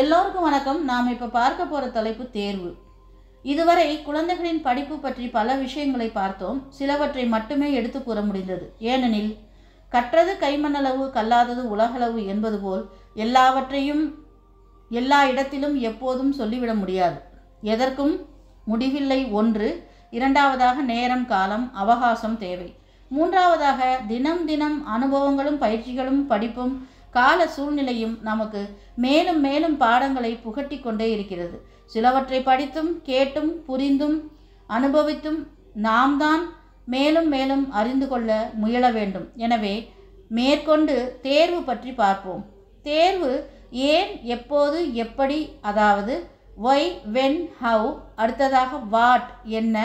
எல்லோருக்கும் வணக்கம். நாம் இப்போ பார்க்க போகிற தலைப்பு தேர்வு. இதுவரை குழந்தைகளின் படிப்பு பற்றி பல விஷயங்களை பார்த்தோம். சிலவற்றை மட்டுமே எடுத்து கூற முடிந்தது. ஏனெனில் கற்றது கைமண்ணளவு கல்லாதது உலகளவு என்பது போல் எல்லாவற்றையும் எல்லா இடத்திலும் எப்போதும் சொல்லிவிட முடியாது. எதற்கும் முடிவில்லை ஒன்று இரண்டாவதாக நேரம் காலம் அவகாசம் தேவை. மூன்றாவதாக தினம் தினம் அனுபவங்களும் பயிற்சிகளும் படிப்பும் கால சூழ்நிலையும் நமக்கு மேலும் மேலும் பாடங்களை புகட்டி கொண்டே இருக்கிறது. சிலவற்றை படித்தும் கேட்டும் புரிந்தும் அனுபவித்தும் நாம் தான் மேலும் மேலும் அறிந்து கொள்ள முயல வேண்டும். எனவே மேற்கொண்டு தேர்வு பற்றி பார்ப்போம். தேர்வு ஏன் எப்போது எப்படி அதாவது ஒய் வென் ஹவு அடுத்ததாக வாட் என்ன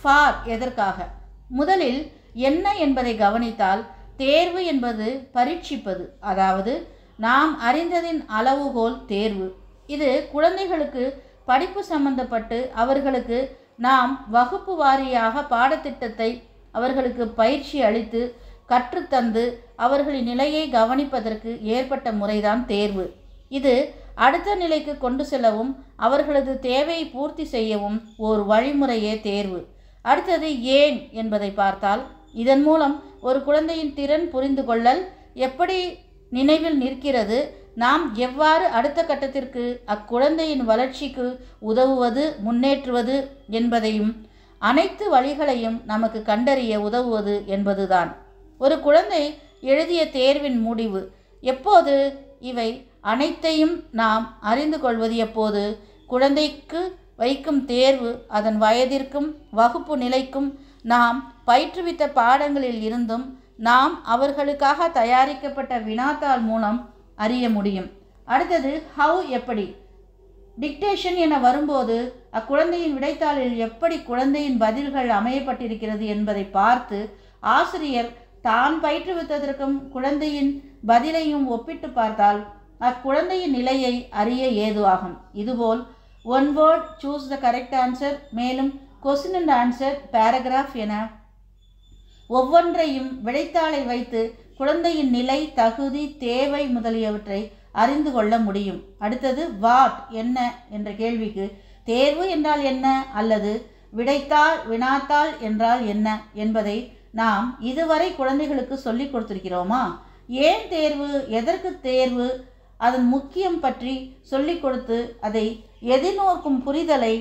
ஃபார் எதற்காக? முதலில் என்ன என்பதை கவனித்தால் தேர்வு என்பது பரீட்சிப்பது. அதாவது நாம் அறிந்ததின் அளவுகோல் தேர்வு. இது குழந்தைகளுக்கு படிப்பு சம்பந்தப்பட்டு அவர்களுக்கு நாம் வகுப்பு வாரியாக பாடத்திட்டத்தை அவர்களுக்கு பயிற்சி அளித்து கற்றுத்தந்து அவர்களின் நிலையை கவனிப்பதற்கு ஏற்பட்ட முறைதான் தேர்வு. இது அடுத்த நிலைக்கு கொண்டு செல்லவும் அவர்களது தேவையை பூர்த்தி செய்யவும் ஒரு வழிமுறையே தேர்வு. அடுத்தது ஏன் என்பதை பார்த்தால் இதன் மூலம் ஒரு குழந்தையின் திறன் புரிந்து கொள்ளல் எப்படி நினைவில் நிற்கிறது நாம் எவ்வாறு அடுத்த கட்டத்திற்கு அக்குழந்தையின் வளர்ச்சிக்கு உதவுவது முன்னேற்றுவது என்பதையும் அனைத்து வழிகளையும் நமக்கு கண்டறிய உதவுவது என்பதுதான். ஒரு குழந்தை எழுதிய தேர்வின் முடிவு எப்போது இவை அனைத்தையும் நாம் அறிந்து கொள்வது எப்போது? குழந்தைக்கு வைக்கும் தேர்வு அதன் வயதிற்கும் வகுப்பு நிலைக்கும் நாம் பயிற்றுவித்த பாடங்களில் இருந்தும் நாம் அவர்களுக்காக தயாரிக்கப்பட்ட வினாத்தாள் மூலம் அறிய முடியும். அடுத்தது ஹவு எப்படி? டிக்டேஷன் என வரும்போது அக்குழந்தையின் விடைத்தாளில் எப்படி குழந்தையின் பதில்கள் அமையப்பட்டிருக்கிறது என்பதை பார்த்து ஆசிரியர் தான் பயிற்றுவித்ததற்கும் குழந்தையின் பதிலையும் ஒப்பிட்டு பார்த்தால் அக்குழந்தையின் நிலையை அறிய ஏதுவாகும். இதுபோல் one word choose the correct answer மேலும் கொஸ்டின் அண்ட் ஆன்சர் பேராகிராஃப் என ஒவ்வொன்றையும் விடைத்தாளை வைத்து குழந்தையின் நிலை தகுதி தேவை முதலியவற்றை அறிந்து கொள்ள முடியும். அடுத்தது வாட் என்ன என்ற கேள்விக்கு தேர்வு என்றால் என்ன அல்லது விடைத்தாள் வினாத்தாள் என்றால் என்ன என்பதை நாம் இதுவரை குழந்தைகளுக்கு சொல்லிக் கொடுத்திருக்கிறோமா? ஏன் தேர்வு எதற்கு தேர்வு அதன் முக்கியம் பற்றி சொல்லிக் கொடுத்து அதை எதிர்நோக்கும் புரிதலை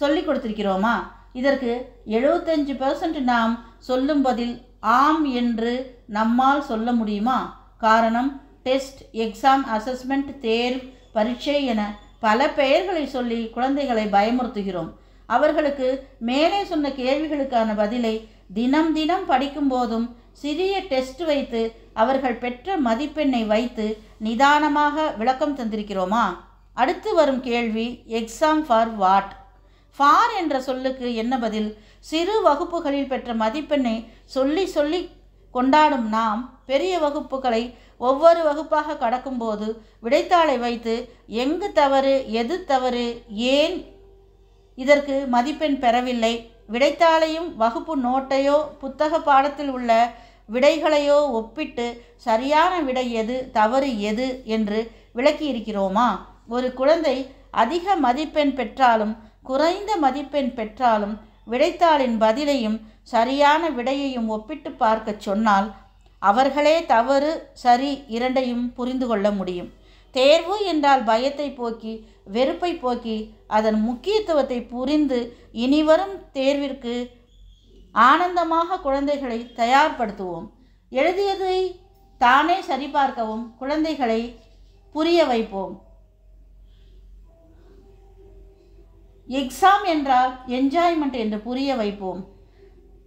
சொல்லிக் கொடுத்திருக்கிறோமா? இதற்கு எழுபத்தஞ்சு பர்சன்ட் நாம் சொல்லும் பதில் ஆம் என்று நம்மால் சொல்ல முடியுமா? காரணம் டெஸ்ட் எக்ஸாம் அசஸ்மெண்ட் தேர்வு பரீட்சை என பல பெயர்களை சொல்லி குழந்தைகளை பயமுறுத்துகிறோம். அவர்களுக்கு மேலே சொன்ன கேள்விகளுக்கான பதிலை தினம் தினம் படிக்கும் போதும் சிறிய டெஸ்ட் வைத்து அவர்கள் பெற்ற மதிப்பெண்ணை வைத்து நிதானமாக விளக்கம் தந்திருக்கிறோமா? அடுத்து வரும் கேள்வி எக்ஸாம் ஃபார் வாட் ஃபார் என்ற சொல்லுக்கு என்ன பதில்? சிறு வகுப்புகளில் பெற்ற மதிப்பெண்ணை சொல்லி சொல்லி கொண்டாடும் நாம் பெரிய வகுப்புகளை ஒவ்வொரு வகுப்பாக கடக்கும்போது விடைத்தாளை வைத்து எங்கு தவறு எது தவறு ஏன் இதற்கு மதிப்பெண் பெறவில்லை? விடைத்தாளையும் வகுப்பு நோட்டையோ புத்தக பாடத்தில் உள்ள விடைகளையோ ஒப்பிட்டு சரியான விடை எது தவறு எது என்று விளக்கியிருக்கிறோமா? ஒரு குழந்தை அதிக மதிப்பெண் பெற்றாலும் குறைந்த மதிப்பெண் பெற்றாலும் விடைத்தாளின் பதிலையும் சரியான விடையையும் ஒப்பிட்டு பார்க்க சொன்னால் அவர்களே தவறு சரி இரண்டையும் புரிந்து கொள்ள முடியும். தேர்வு என்றால் பயத்தை போக்கி வெறுப்பை போக்கி அதன் முக்கியத்துவத்தை புரிந்து இனிவரும் தேர்விற்கு ஆனந்தமாக குழந்தைகளை தயார்படுத்துவோம். எழுதியதை தானே சரிபார்க்கவும் குழந்தைகளை புரிய வைப்போம். எக்ஸாம் என்றால் என்ஜாய்மெண்ட் என்று புரிய வைப்போம்.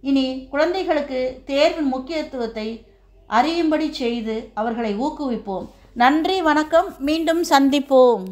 இனி குழந்தைகளுக்கு தேர்வின் முக்கியத்துவத்தை அறியும்படி செய்து அவர்களை ஊக்குவிப்போம். நன்றி வணக்கம். மீண்டும் சந்திப்போம்.